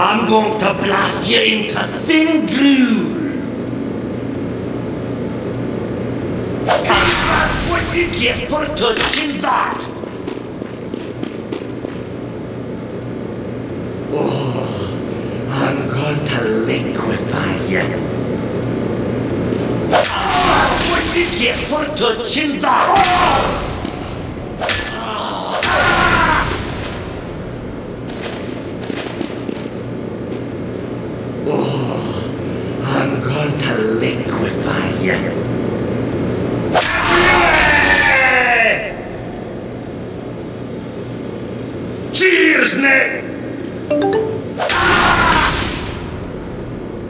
I'm going to blast you into thin gruel. That's what you get for touching that. Oh, I'm going to liquefy you. That's what you get for touching that. liquefy you. Cheers, Nick!